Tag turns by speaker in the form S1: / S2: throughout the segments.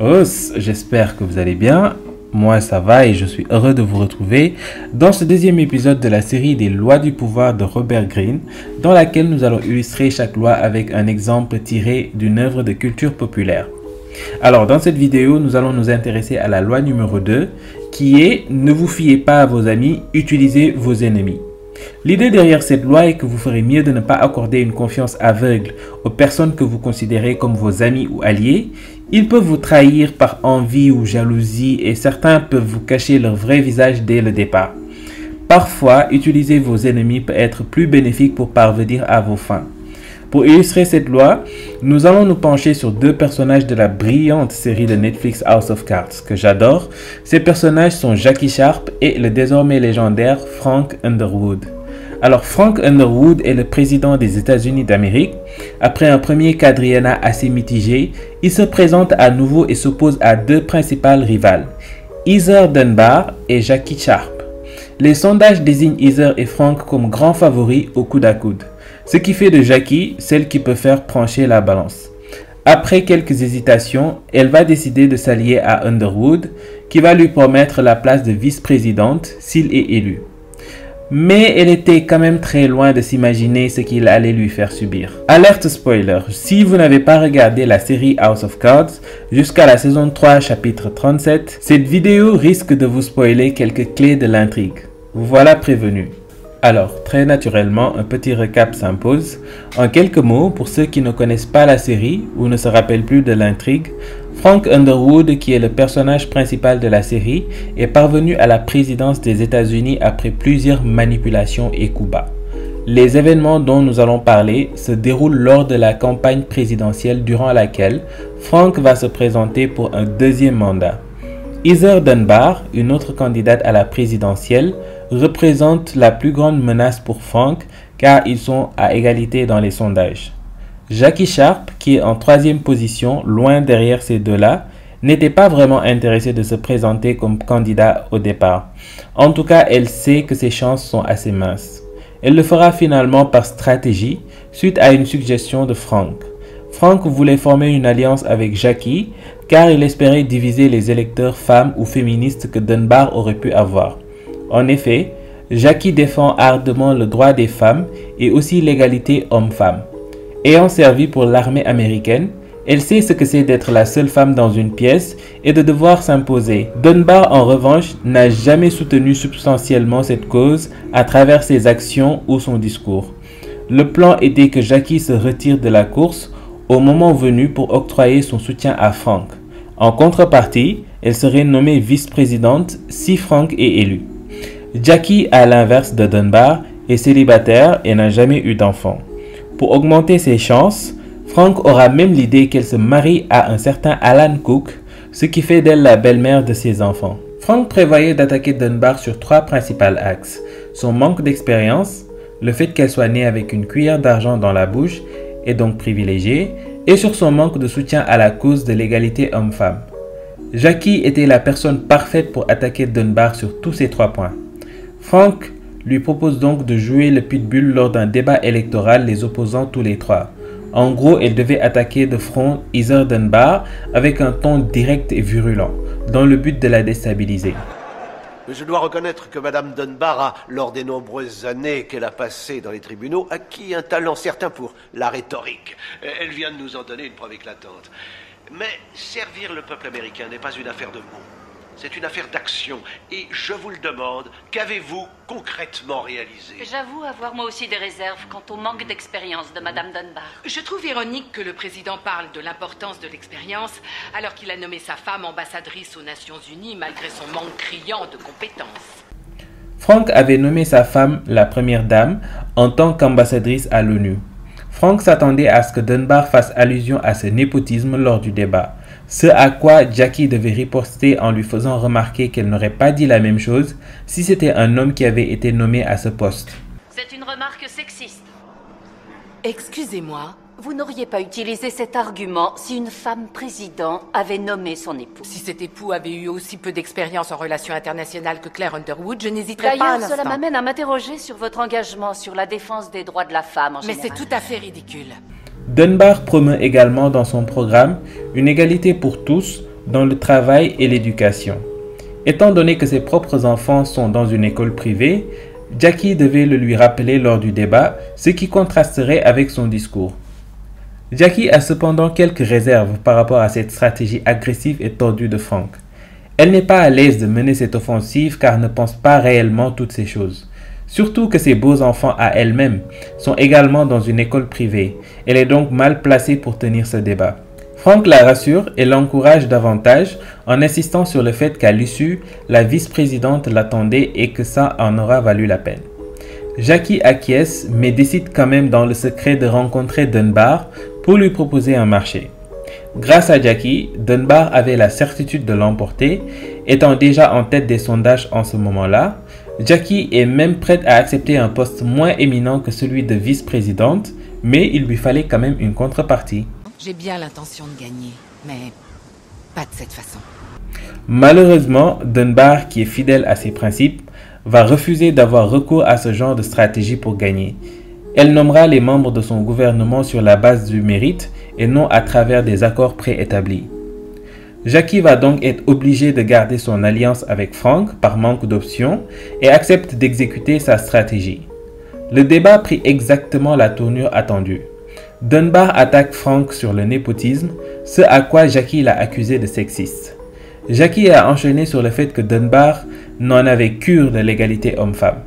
S1: Oh, j'espère que vous allez bien. Moi, ça va et je suis heureux de vous retrouver dans ce deuxième épisode de la série des lois du pouvoir de Robert Greene, dans laquelle nous allons illustrer chaque loi avec un exemple tiré d'une œuvre de culture populaire. Alors, dans cette vidéo, nous allons nous intéresser à la loi numéro 2, qui est Ne vous fiez pas à vos amis, utilisez vos ennemis. L'idée derrière cette loi est que vous ferez mieux de ne pas accorder une confiance aveugle aux personnes que vous considérez comme vos amis ou alliés. Ils peuvent vous trahir par envie ou jalousie et certains peuvent vous cacher leur vrai visage dès le départ. Parfois, utiliser vos ennemis peut être plus bénéfique pour parvenir à vos fins. Pour illustrer cette loi, nous allons nous pencher sur deux personnages de la brillante série de Netflix House of Cards que j'adore. Ces personnages sont Jackie Sharp et le désormais légendaire Frank Underwood. Alors Frank Underwood est le président des États-Unis d'Amérique. Après un premier quadriennat assez mitigé, il se présente à nouveau et s'oppose à deux principales rivales, Heather Dunbar et Jackie Sharp. Les sondages désignent Heather et Frank comme grands favoris au coude à coude ce qui fait de Jackie celle qui peut faire pencher la balance. Après quelques hésitations, elle va décider de s'allier à Underwood, qui va lui promettre la place de vice-présidente s'il est élu. Mais elle était quand même très loin de s'imaginer ce qu'il allait lui faire subir. Alerte spoiler, si vous n'avez pas regardé la série House of Cards jusqu'à la saison 3 chapitre 37, cette vidéo risque de vous spoiler quelques clés de l'intrigue. Vous voilà prévenu. Alors, très naturellement, un petit recap s'impose. En quelques mots, pour ceux qui ne connaissent pas la série ou ne se rappellent plus de l'intrigue, Frank Underwood, qui est le personnage principal de la série, est parvenu à la présidence des États-Unis après plusieurs manipulations et coups bas. Les événements dont nous allons parler se déroulent lors de la campagne présidentielle durant laquelle Frank va se présenter pour un deuxième mandat. Heather Dunbar, une autre candidate à la présidentielle, représente la plus grande menace pour Frank car ils sont à égalité dans les sondages. Jackie Sharp, qui est en troisième position, loin derrière ces deux-là, n'était pas vraiment intéressée de se présenter comme candidat au départ. En tout cas, elle sait que ses chances sont assez minces. Elle le fera finalement par stratégie, suite à une suggestion de Frank. Frank voulait former une alliance avec Jackie, car il espérait diviser les électeurs femmes ou féministes que Dunbar aurait pu avoir. En effet, Jackie défend ardemment le droit des femmes et aussi l'égalité homme-femme. Ayant servi pour l'armée américaine, elle sait ce que c'est d'être la seule femme dans une pièce et de devoir s'imposer. Dunbar, en revanche, n'a jamais soutenu substantiellement cette cause à travers ses actions ou son discours. Le plan était que Jackie se retire de la course au moment venu pour octroyer son soutien à Frank. En contrepartie, elle serait nommée vice-présidente si Frank est élu. Jackie, à l'inverse de Dunbar, est célibataire et n'a jamais eu d'enfant. Pour augmenter ses chances, Frank aura même l'idée qu'elle se marie à un certain Alan Cook, ce qui fait d'elle la belle-mère de ses enfants. Frank prévoyait d'attaquer Dunbar sur trois principaux axes. Son manque d'expérience, le fait qu'elle soit née avec une cuillère d'argent dans la bouche et donc privilégiée, et sur son manque de soutien à la cause de l'égalité homme-femme. Jackie était la personne parfaite pour attaquer Dunbar sur tous ces trois points. Frank lui propose donc de jouer le pitbull lors d'un débat électoral les opposant tous les trois. En gros, elle devait attaquer de front Heather Dunbar avec un ton direct et virulent, dans le but de la déstabiliser.
S2: Je dois reconnaître que Madame Dunbar a, lors des nombreuses années qu'elle a passées dans les tribunaux, acquis un talent certain pour la rhétorique. Elle vient de nous en donner une preuve éclatante. Mais servir le peuple américain n'est pas une affaire de mots. C'est une affaire d'action. Et je vous le demande, qu'avez-vous concrètement réalisé
S3: J'avoue avoir moi aussi des réserves quant au manque d'expérience de Madame Dunbar.
S4: Je trouve ironique que le président parle de l'importance de l'expérience alors qu'il a nommé sa femme ambassadrice aux Nations Unies malgré son manque criant de compétences.
S1: Frank avait nommé sa femme la première dame en tant qu'ambassadrice à l'ONU. Frank s'attendait à ce que Dunbar fasse allusion à ce népotisme lors du débat. Ce à quoi Jackie devait riposter en lui faisant remarquer qu'elle n'aurait pas dit la même chose si c'était un homme qui avait été nommé à ce poste.
S3: C'est une remarque sexiste.
S4: Excusez-moi,
S3: Vous n'auriez pas utilisé cet argument si une femme président avait nommé son époux.
S4: si cet époux avait eu aussi peu d'expérience en relations internationales que Claire Underwood, je n'hésiterais pas un
S3: D'ailleurs, cela m'amène à m'interroger sur votre engagement sur la défense des droits de la femme en
S4: Mais
S3: général.
S4: c'est tout à fait ridicule.
S1: Dunbar promeut également dans son programme une égalité pour tous, dans le travail et l'éducation. Étant donné que ses propres enfants sont dans une école privée, Jackie devait le lui rappeler lors du débat, ce qui contrasterait avec son discours. Jackie a cependant quelques réserves par rapport à cette stratégie agressive et tordue de Frank. Elle n'est pas à l'aise de mener cette offensive car ne pense pas réellement toutes ces choses. Surtout que ses beaux enfants à elle-même sont également dans une école privée. Elle est donc mal placée pour tenir ce débat. Frank la rassure et l'encourage davantage en insistant sur le fait qu'à l'issue, la vice-présidente l'attendait et que ça en aura valu la peine. Jackie acquiesce mais décide quand même dans le secret de rencontrer Dunbar pour lui proposer un marché. Grâce à Jackie, Dunbar avait la certitude de l'emporter, étant déjà en tête des sondages en ce moment-là. Jackie est même prête à accepter un poste moins éminent que celui de vice-présidente, mais il lui fallait quand même une contrepartie.
S4: J'ai bien l'intention de gagner, mais pas de cette façon.
S1: Malheureusement, Dunbar, qui est fidèle à ses principes, va refuser d'avoir recours à ce genre de stratégie pour gagner. Elle nommera les membres de son gouvernement sur la base du mérite et non à travers des accords préétablis. Jackie va donc être obligé de garder son alliance avec Frank par manque d'options et accepte d'exécuter sa stratégie. Le débat prit exactement la tournure attendue. Dunbar attaque Frank sur le népotisme, ce à quoi Jackie l'a accusé de sexiste. Jackie a enchaîné sur le fait que Dunbar n'en avait cure de l'égalité homme-femme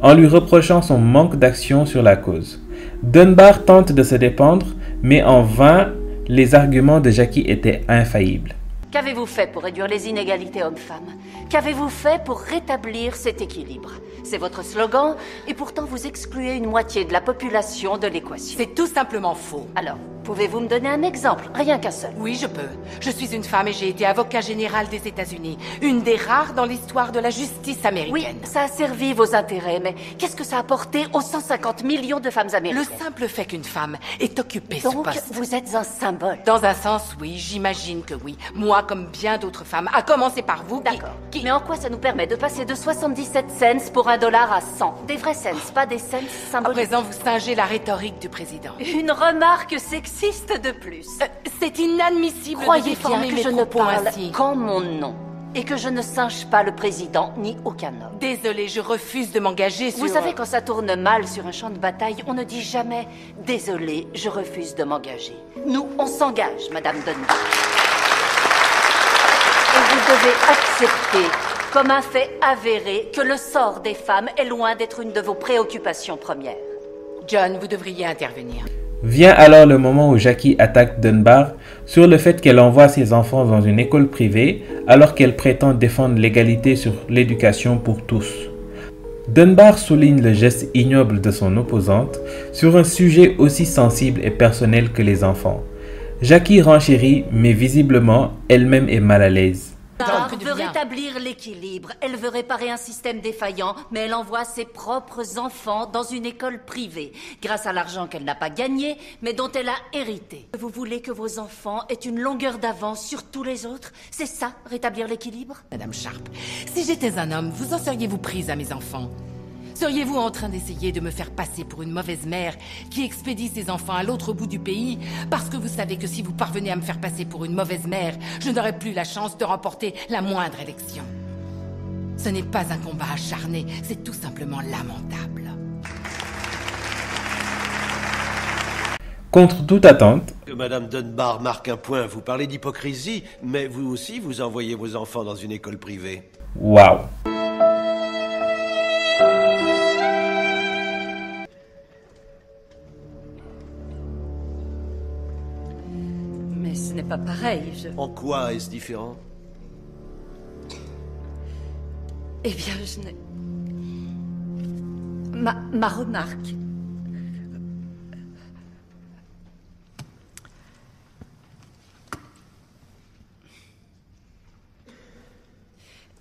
S1: en lui reprochant son manque d'action sur la cause. Dunbar tente de se défendre, mais en vain, les arguments de Jackie étaient infaillibles.
S3: Qu'avez-vous fait pour réduire les inégalités hommes-femmes? Qu'avez-vous fait pour rétablir cet équilibre? C'est votre slogan, et pourtant vous excluez une moitié de la population de l'équation.
S4: C'est tout simplement faux.
S3: Alors, Pouvez-vous me donner un exemple? Rien qu'un seul.
S4: Oui, je peux. Je suis une femme et j'ai été avocat général des États-Unis. Une des rares dans l'histoire de la justice américaine.
S3: Oui, ça a servi vos intérêts, mais qu'est-ce que ça a apporté aux 150 millions de femmes américaines?
S4: Le simple fait qu'une femme est occupée
S3: Donc,
S4: ce poste.
S3: vous êtes un symbole.
S4: Dans un sens, oui, j'imagine que oui. Moi, comme bien d'autres femmes, à commencer par vous.
S3: D'accord.
S4: Qui...
S3: Mais en quoi ça nous permet de passer de 77 cents pour un dollar à 100 Des vrais cents, pas des cents
S4: À
S3: symboliques.
S4: présent, vous singez la rhétorique du président.
S3: Une remarque sexiste de plus.
S4: Euh, c'est inadmissible
S3: Croyez
S4: de
S3: bien que
S4: mes
S3: je ne parle qu'en mon nom. Et que je ne singe pas le président ni aucun homme.
S4: Désolée, je refuse de m'engager sur...
S3: Vous savez, quand ça tourne mal sur un champ de bataille, on ne dit jamais « Désolé, je refuse de m'engager ». Nous, on s'engage, Madame Dunbar. Et vous devez accepter, comme un fait avéré, que le sort des femmes est loin d'être une de vos préoccupations premières.
S4: John, vous devriez intervenir.
S1: Vient alors le moment où Jackie attaque Dunbar sur le fait qu'elle envoie ses enfants dans une école privée alors qu'elle prétend défendre l'égalité sur l'éducation pour tous. Dunbar souligne le geste ignoble de son opposante sur un sujet aussi sensible et personnel que les enfants. Jackie renchérit, mais visiblement, elle-même est mal à l'aise.
S4: Donc,
S3: veut rétablir l'équilibre. Elle veut réparer un système défaillant, mais elle envoie ses propres enfants dans une école privée, grâce à l'argent qu'elle n'a pas gagné, mais dont elle a hérité. Vous voulez que vos enfants aient une longueur d'avance sur tous les autres? C'est ça, rétablir l'équilibre?
S4: Madame Sharp, si j'étais un homme, vous en seriez-vous prise à mes enfants? Seriez-vous en train d'essayer de me faire passer pour une mauvaise mère qui expédie ses enfants à l'autre bout du pays parce que vous savez que si vous parvenez à me faire passer pour une mauvaise mère, je n'aurai plus la chance de remporter la moindre élection. Ce n'est pas un combat acharné, c'est tout simplement lamentable.
S1: Contre toute attente,
S2: Que Madame Dunbar marque un point. Vous parlez d'hypocrisie, mais vous aussi, vous envoyez vos enfants dans une école privée.
S1: waouh
S3: Mais ce n'est pas pareil, je...
S2: En quoi est-ce différent?
S3: Eh bien, je n'ai... Ma, ma remarque...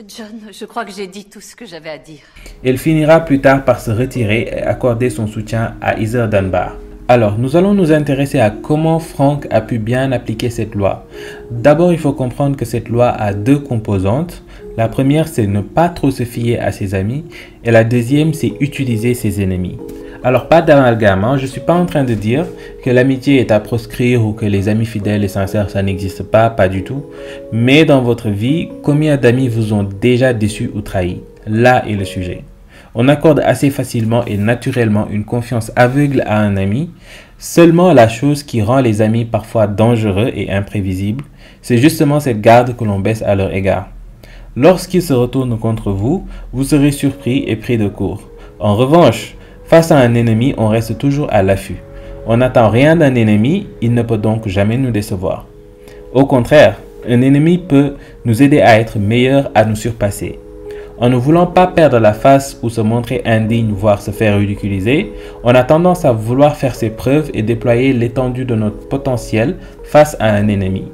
S3: John, je crois que j'ai dit tout ce que j'avais à dire.
S1: Elle finira plus tard par se retirer et accorder son soutien à Heather Dunbar. Alors, nous allons nous intéresser à comment Frank a pu bien appliquer cette loi. D'abord, il faut comprendre que cette loi a deux composantes. La première, c'est ne pas trop se fier à ses amis et la deuxième, c'est utiliser ses ennemis. Alors pas d'amalgame, hein. je ne suis pas en train de dire que l'amitié est à proscrire ou que les amis fidèles et sincères ça n'existe pas, pas du tout. Mais dans votre vie, combien d'amis vous ont déjà déçu ou trahi Là est le sujet. On accorde assez facilement et naturellement une confiance aveugle à un ami. Seulement la chose qui rend les amis parfois dangereux et imprévisibles, c'est justement cette garde que l'on baisse à leur égard. Lorsqu'ils se retournent contre vous, vous serez surpris et pris de court. En revanche, face à un ennemi, on reste toujours à l'affût. On n'attend rien d'un ennemi, il ne peut donc jamais nous décevoir. Au contraire, un ennemi peut nous aider à être meilleurs, à nous surpasser. En ne voulant pas perdre la face ou se montrer indigne, voire se faire ridiculiser, on a tendance à vouloir faire ses preuves et déployer l'étendue de notre potentiel face à un ennemi.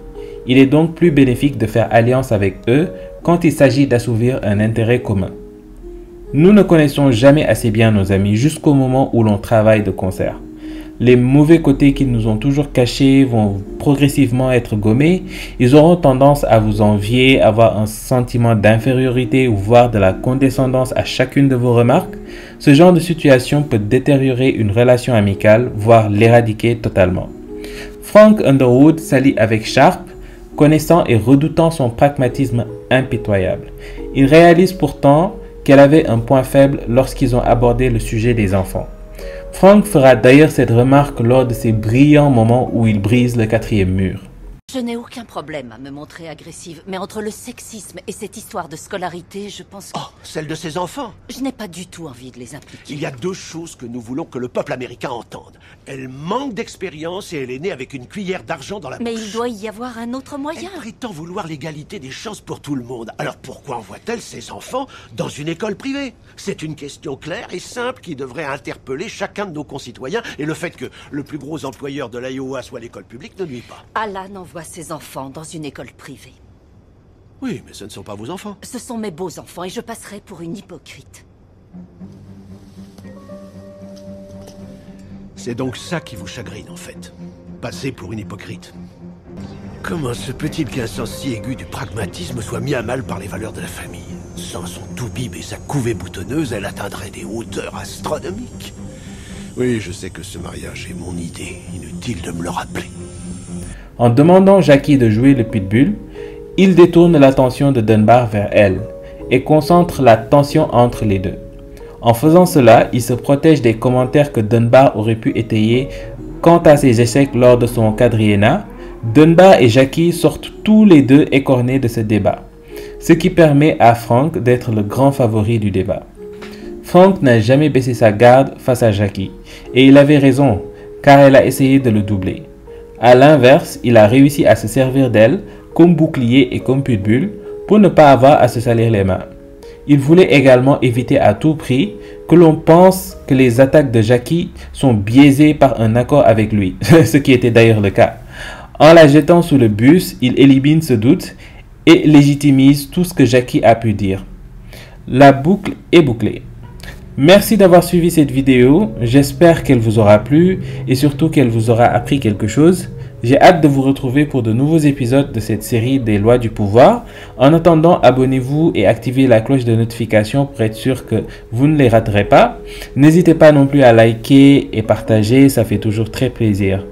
S1: Il est donc plus bénéfique de faire alliance avec eux quand il s'agit d'assouvir un intérêt commun. Nous ne connaissons jamais assez bien nos amis jusqu'au moment où l'on travaille de concert les mauvais côtés qu'ils nous ont toujours cachés vont progressivement être gommés. Ils auront tendance à vous envier, avoir un sentiment d'infériorité ou voir de la condescendance à chacune de vos remarques. Ce genre de situation peut détériorer une relation amicale, voire l'éradiquer totalement. Frank Underwood s'allie avec Sharp, connaissant et redoutant son pragmatisme impitoyable. Il réalise pourtant qu'elle avait un point faible lorsqu'ils ont abordé le sujet des enfants. Frank fera d'ailleurs cette remarque lors de ces brillants moments où il brise le quatrième mur.
S3: Je n'ai aucun problème à me montrer agressive, mais entre le sexisme et cette histoire de scolarité, je pense que...
S2: Oh, celle de ses enfants
S3: Je n'ai pas du tout envie de les impliquer.
S2: Il y a deux choses que nous voulons que le peuple américain entende. Elle manque d'expérience et elle est née avec une cuillère d'argent dans la bouche.
S3: Mais il doit y avoir un autre moyen.
S2: Elle prétend vouloir l'égalité des chances pour tout le monde. Alors pourquoi envoie-t-elle ses enfants dans une école privée? C'est une question claire et simple qui devrait interpeller chacun de nos concitoyens et le fait que le plus gros employeur de l'Iowa soit l'école publique ne nuit pas.
S3: Alan envoie ses enfants dans une école privée.
S2: Oui, mais ce ne sont pas vos enfants.
S3: Ce sont mes beaux enfants et je passerai pour une hypocrite.
S2: C'est donc ça qui vous chagrine, en fait. Passer pour une hypocrite. Comment se peut-il qu'un sens si aigu du pragmatisme soit mis à mal par les valeurs de la famille? Sans son toubib et sa couvée boutonneuse, elle atteindrait des hauteurs astronomiques. Oui, je sais que ce mariage est mon idée. Inutile de me le rappeler.
S1: En demandant Jackie de jouer le pitbull, il détourne l'attention de Dunbar vers elle et concentre la tension entre les deux. En faisant cela, il se protège des commentaires que Dunbar aurait pu étayer quant à ses échecs lors de son quadriennat. Dunbar et Jackie sortent tous les deux écornés de ce débat, ce qui permet à Frank d'être le grand favori du débat. Frank n'a jamais baissé sa garde face à Jackie, et il avait raison, car elle a essayé de le doubler. A l'inverse, il a réussi à se servir d'elle comme bouclier et comme pitbull pour ne pas avoir à se salir les mains. Il voulait également éviter à tout prix que l'on pense que les attaques de Jackie sont biaisées par un accord avec lui, ce qui était d'ailleurs le cas. En la jetant sous le bus, il élimine ce doute et légitimise tout ce que Jackie a pu dire. La boucle est bouclée. Merci d'avoir suivi cette vidéo, j'espère qu'elle vous aura plu et surtout qu'elle vous aura appris quelque chose. J'ai hâte de vous retrouver pour de nouveaux épisodes de cette série des lois du pouvoir. En attendant, abonnez-vous et activez la cloche de notification pour être sûr que vous ne les raterez pas. N'hésitez pas non plus à liker et partager, ça fait toujours très plaisir.